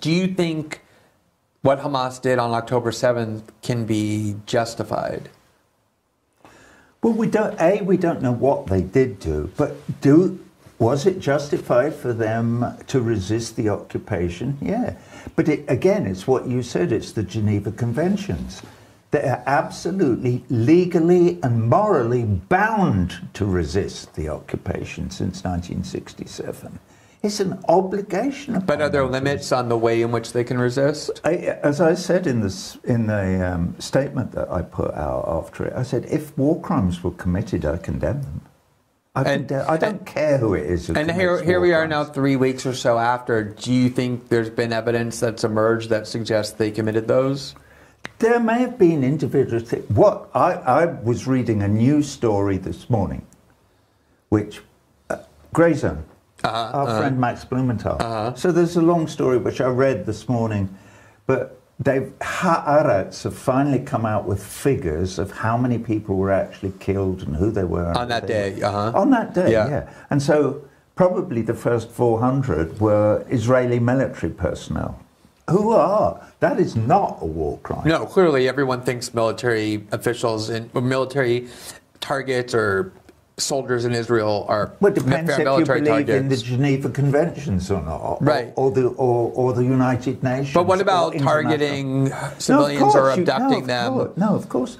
do you think what Hamas did on October 7th can be justified? Well, we don't. A, we don't know what they did do, but do was it justified for them to resist the occupation? Yeah, but it, again, it's what you said. It's the Geneva Conventions. They are absolutely legally and morally bound to resist the occupation since 1967. It's an obligation. But are there limits on the way in which they can resist? I, as I said in, this, in the um, statement that I put out after it, I said if war crimes were committed, I condemn them. I, And- condemn, I don't and- care who it is. And here, here we are now, three weeks or so after. Do you think there's been evidence that's emerged that suggests they committed those? There may have been individuals. Th- what I, I was reading a news story this morning, which uh, Grey Uh-huh, our friend Max Blumenthal. So there's a long story which I read this morning, but they've Haaretz have finally come out with figures of how many people were actually killed and who they were On that day, were. uh-huh. On that day, Yeah. yeah. And so probably the first 400 were Israeli military personnel. Who are? That is not a war crime. No, clearly everyone thinks military officials and military targets or soldiers in Israel are Well, depends if you believe in the. Geneva Conventions or not, or- Right. Or, the or, or the United Nations. But what about targeting No, civilians or course you- abducting no, them? course, no, of course,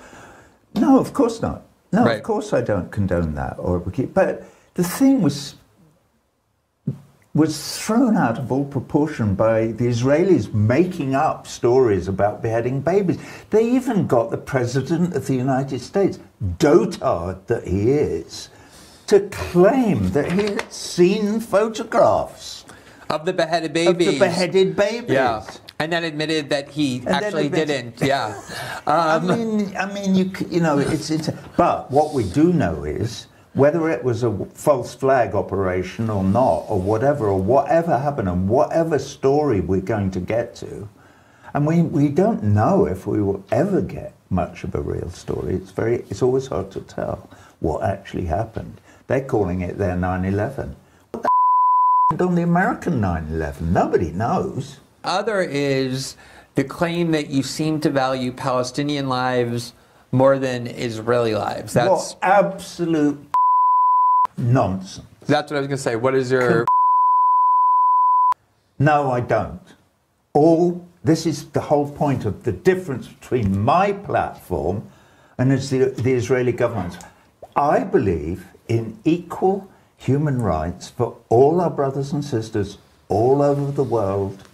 no, of course not. No, Right. of course I don't condone that. Or but the thing was was thrown out of all proportion by the Israelis making up stories about beheading babies. They even got the president of the United States, dotard that he is, to claim that he had seen photographs Of the beheaded babies. of the beheaded babies. Yeah. And then admitted that he then actually didn't. Yeah. I Um, mean, I mean, you you know, it's it's. But what we do know is whether it was a false flag operation or not, or whatever, or whatever happened, and whatever story we're going to get to, and we we don't know if we will ever get much of a real story. It's very. It's always hard to tell what actually happened. They're calling it their 9/11. What the happened on the American 9/11? Nobody knows. Other is the claim that you seem to value Palestinian lives more than Israeli lives. That's what absolute nonsense. that's what I was going to say. What is your No, I don't. All this is the whole point of the difference between my platform and it's the, the Israeli government. I believe in equal human rights for all our brothers and sisters all over the world,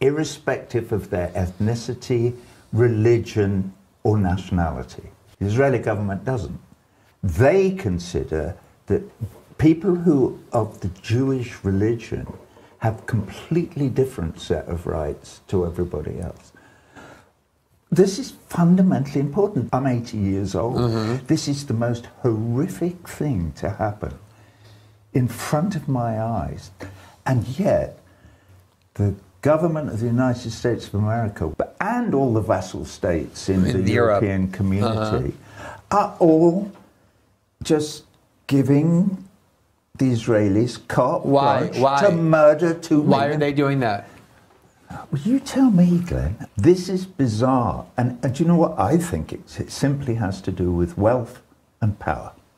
irrespective of their ethnicity, religion, or nationality. The Israeli government doesn't. They consider that people who of the Jewish religion have completely different set of rights to everybody else. This is fundamentally important. I'm 80 years old. Mm-hmm. This is the most horrific thing to happen in front of my eyes. And yet, the government of the United States of America and all the vassal states in, In the Europe. European community uh-huh. are all just giving the Israelis carte Why? blanche Why? to murder two why are they doing that? well, you tell me, Glenn. This is bizarre. And, and do you know what? I think it's, it simply has to do with wealth and power.